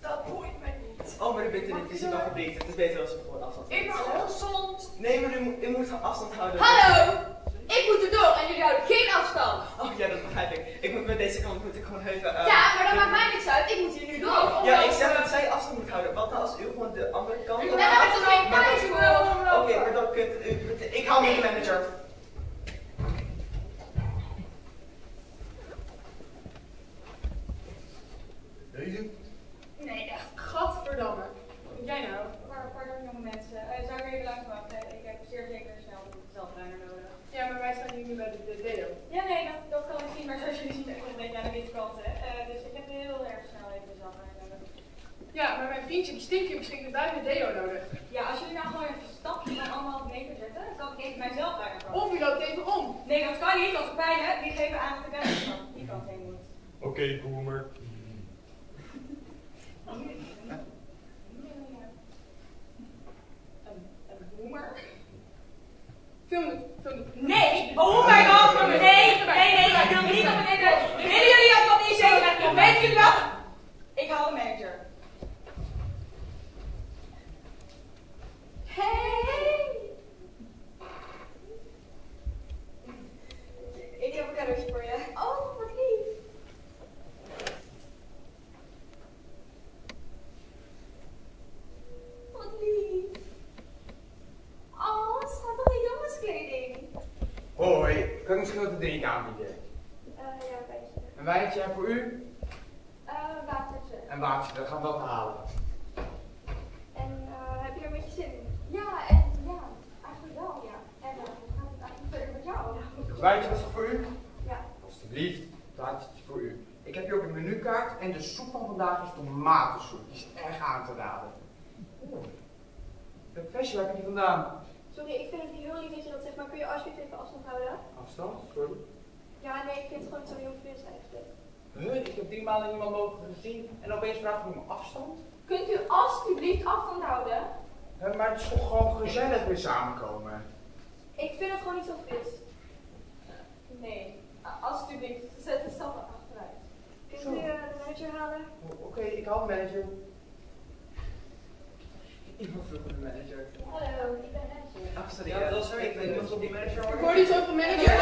Dat boeit mij niet. Oh, maar u bent er niet, dus je mag geblieft. Het is beter als we gewoon afstand Ik ben houden. gezond. Nee, maar u, moet- u moet gewoon afstand houden. Hallo! Ik moet erdoor en jullie houden geen afstand. Oh ja, dat begrijp ik. Ik moet met deze kant moet ik gewoon even... eh, Ja, maar dat maakt mij niks uit. Ik moet hier nu door. Ja, ik zeg dat zij afstand moet houden. Wat nou als u gewoon de andere kant... Ik gaat? er toch geen thuis? Oké, maar dan kunt u... Ik hou de manager. Deze? Nee, echt. Gadverdamme. Jij nou? Maar, pardon jonge mensen, Eh, zou ik even laten wachten? Ik heb zeer zeker snel een zelfruiner nodig. Ja, maar wij staan hier nu bij de, de deo. Ja, nee, dat, dat kan ik zien, maar zoals jullie zien, ben ik een beetje aan de witte kant. hè. Eh, dus ik heb heel erg snel even de zelfruiner nodig. Ja, maar mijn vriendje die stinkt hier misschien de deo nodig. Ja, als jullie nou gewoon even een stapje van anderhalf meter zetten, dan kan ik even mijn zelfruiner komen. Of je loopt even om. Nee, dat kan niet, want de pijlen die geven aan dat ik daar die kant heen moet. Oké, boomer. Een, een boomer. Film het. Nee! Oh my god! Nee! Nee, nee, ik wil niet op beneden. Willen jullie dat wat niet zeggen? Weten jullie dat? Ik haal de manager. Hey! Ik heb een cadeautje voor je. Oh, wat lief. Wat lief. Oh, schattige jongenskleding. Hoi, kan ik misschien wat te drinken aanbieden? Eh, ja, beetje. Een wijntje voor u Eh, watertje. en watertje, dat gaan we wel halen. En eh, heb je er een beetje zin in? Ja, en ja, eigenlijk wel, ja. En uh, hoe gaat het eigenlijk verder met jou? Het wijntje was voor u? Ja. Alsjeblieft, het watertje is voor u. Ik heb hier ook een menukaart en de soep van vandaag is tomatensoep. Die is erg aan te raden. Oeh. Dat flesje, waar heb je die vandaan? Sorry, ik vind het niet heel lief dat je dat zegt, maar kun je alsjeblieft even afstand houden? Afstand? Sorry. Ja, nee, ik vind het gewoon niet zo heel fris eigenlijk. Huh? Ik heb drie maanden niemand mogen gezien en opeens vraagt u om afstand? Kunt u alsjeblieft afstand houden? Huh, maar het is toch gewoon gezellig weer samenkomen? Ik vind het gewoon niet zo fris. Nee, alsjeblieft, zet de stap achteruit. Kunt u eh, de manager halen? Oké, ik haal de manager. Iemand vroeg een manager. Hallo, ik ben manager. Ach, sorry. Ja, eh, dat is ik weet niet of die manager Ik wordt. hoor iets over manager.